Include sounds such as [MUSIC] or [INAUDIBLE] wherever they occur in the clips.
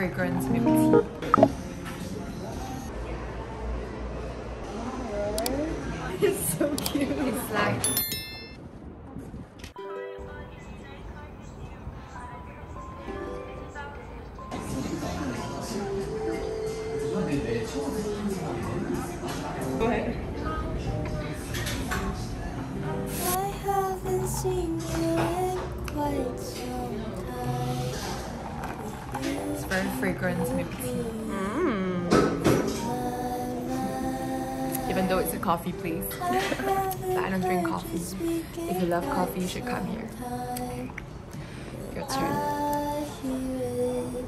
fragrance tea. [LAUGHS] It's so cute. It's like. I haven't seen you in quite very fragrance milk mm. tea. Even though it's a coffee place. [LAUGHS] but I don't drink coffee. If you love coffee, you should come here. Your turn. Mm,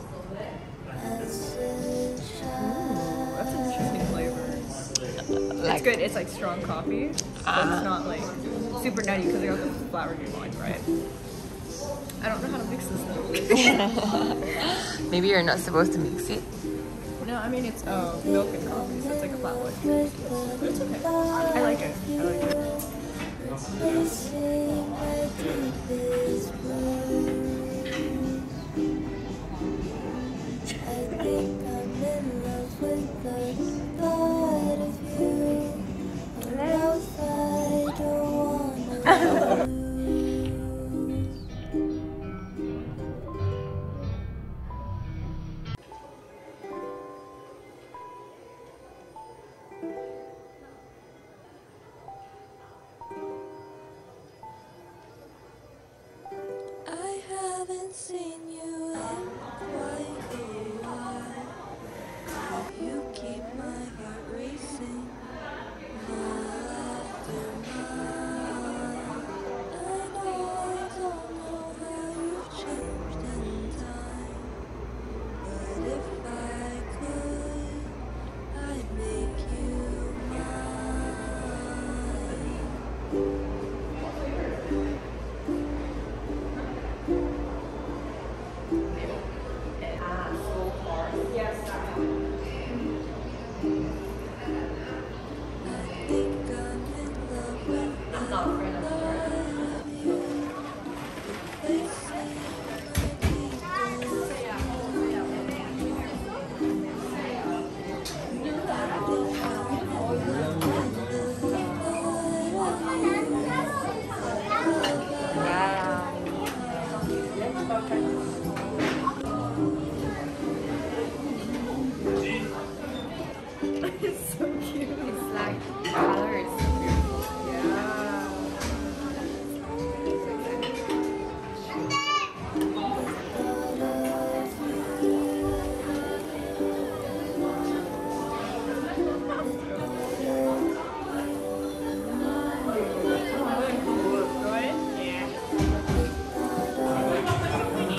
that's an interesting flavor. Like, It's good. It's like strong coffee, but it's ah. not like super nutty because I got the flower green wine, right? I don't know how to mix this though. [LAUGHS] Maybe you're not supposed to mix it. no, I mean it's uh, milk and coffee, so it's like a flat white. But it's okay. I like it. I like it. I think I'm in love with the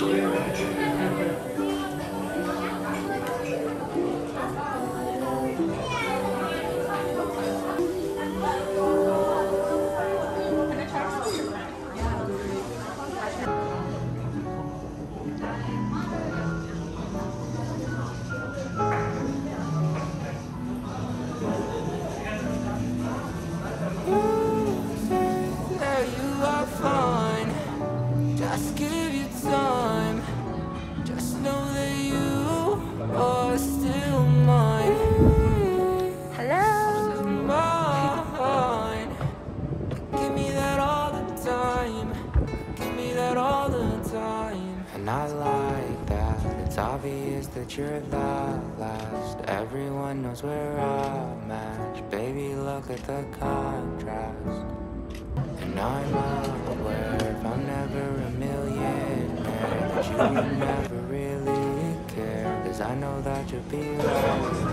Yeah, It's obvious that you're the last. Everyone knows where I match. Baby, look at the contrast. And I'm aware if I'm never a millionaire That you never really care Cause I know that you'll be right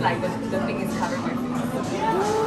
like the, the thing is covered by face.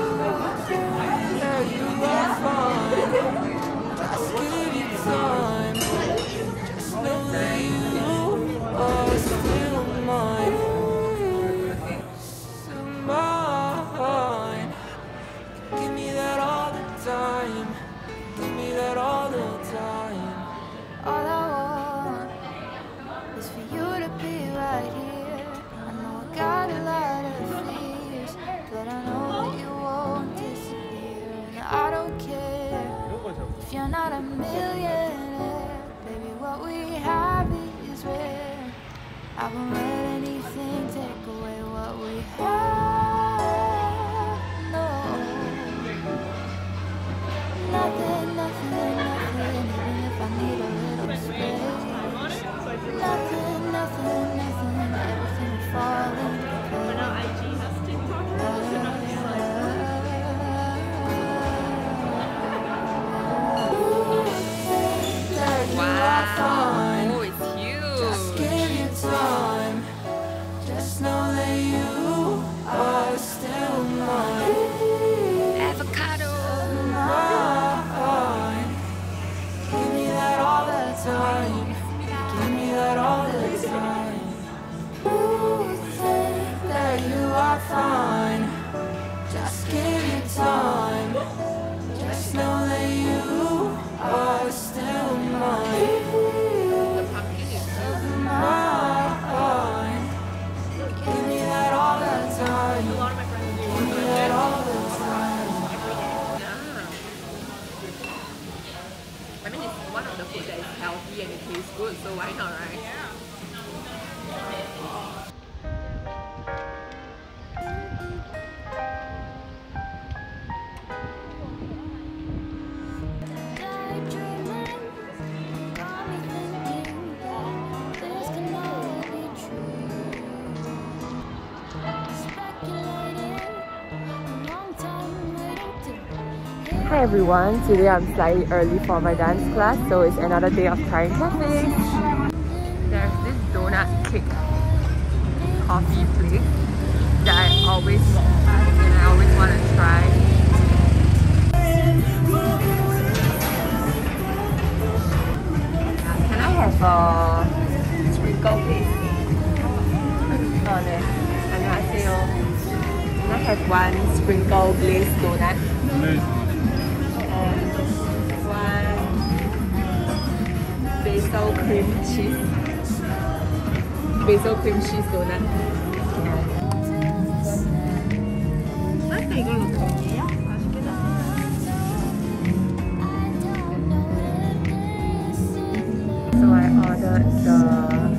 Wow. Healthy and it tastes good, so why not, right? Daydreaming, Hi everyone, today I'm slightly early for my dance class, so it's another day of trying cafes. There's this donut cake coffee place that I always and I always want to try. Can I have a sprinkle please? Oh, 네. 안녕하세요. Can I have one sprinkle glazed donut? basil cream cheese. Basil cream cheese donut. 사이트 이걸로 드릴게요. 맛있게 So I ordered the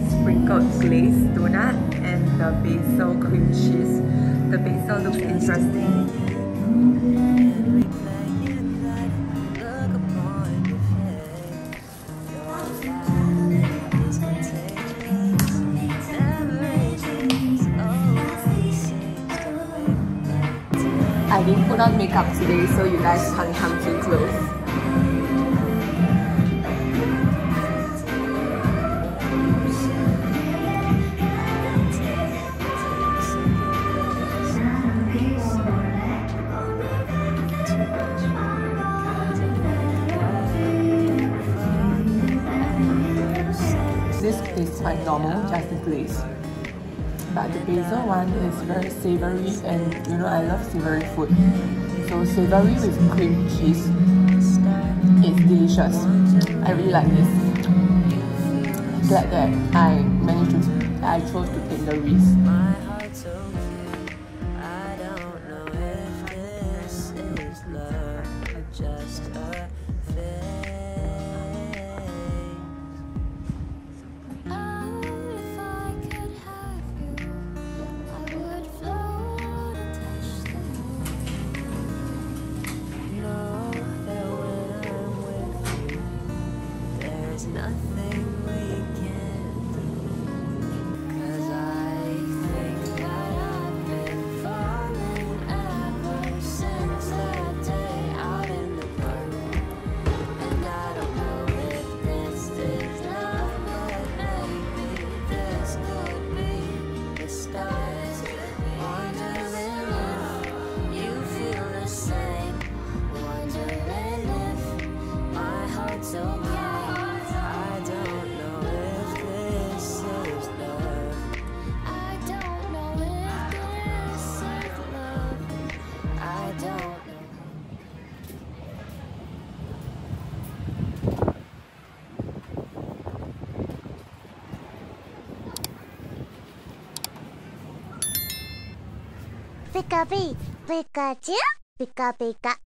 sprinkled glazed donut and the basil cream cheese. The basil looks interesting. Didn't put on makeup today, so you guys can't come too close. This is quite normal, just the glaze. But the basil one is very savory and you know I love savory food. So savory with cream cheese It's delicious. I really like this. Glad that I managed to I chose to take the risk. ピカピ、ピカチュウ、ピカピカ。